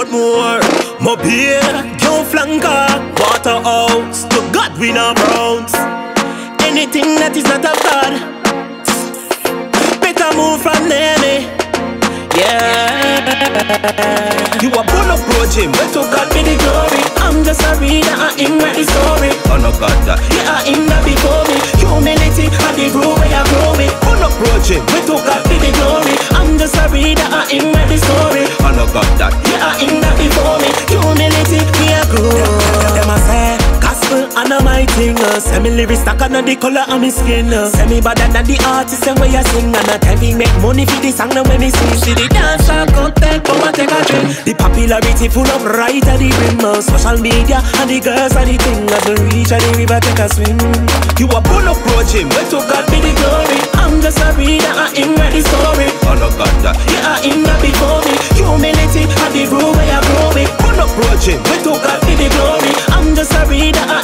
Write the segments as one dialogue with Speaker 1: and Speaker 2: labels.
Speaker 1: Portmore, Mobile, Joe Flanker, Waterhouse, to God we no browns. Anything that is not of God, better move from there, me. Yeah. You a pull up pro gym, where to God be the glory. I'm just a reader, I am write the story. Oh no God that. Story. No that. Yeah, I am that before me. Humility, me a grow. Them a say. Gospel and a my thing. Send me lyrics stuck on the color of my skin. Send me better than the artist and where you sing And I tell me make money for the song now when me sing See the dancer come take come and take a drink The popularity full of right at the rim. Social media and the girls and the thing As we reach at the river take a swim You a pull up pro gym Where to God be the glory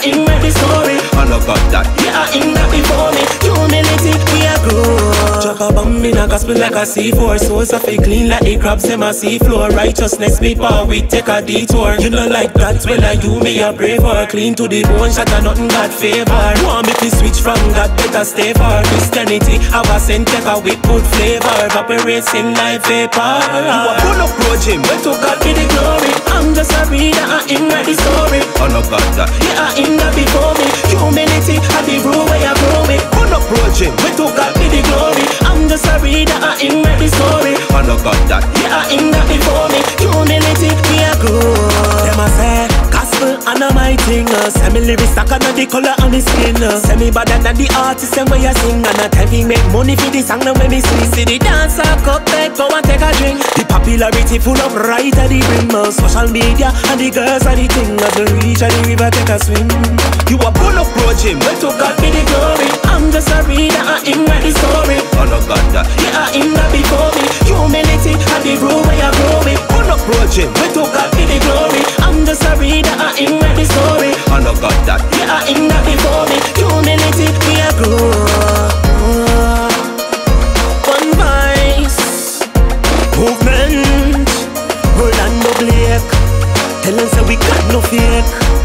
Speaker 1: reader I am write the story. I no got that. Yeah I am that before me. Humility we a grow. Drop a bomb in a gospel like a C4 Souls of it clean like the crabs in my sea floor Righteousness me power we take a detour. You know like that well I you me a brave or Clean to the bone shot a nothing God favor. Want me to switch from God better stay for Christianity have a scent take a with good flavor. Evaporates in like vapor. You a pull up pro gym where to God be the glory? I'm just a reader I am write the story. Oh no God that. Yeah I am that before me. Humility I the rule where I grow me. Pull up pro gym where to God be the glory. I'm just a reader I write the story. Oh no God that. Yeah I am that before me thing uh. Send me lyrics stuck on the color on the skin. Uh. Send me better than the artist and where you sing. And I tell me make money for the song now when me sing See the dancer cup take go and take a drink. The popularity full of right at the rim. Uh. Social media and the girls and the thing. As we reach at the river take a swim You a pull up pro gym where to God be the glory. I'm just a reader I am the story Oh no God that Yeah I am that before me. You and commitment. Rolando Blake, tell them say we got no fake.